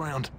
ground.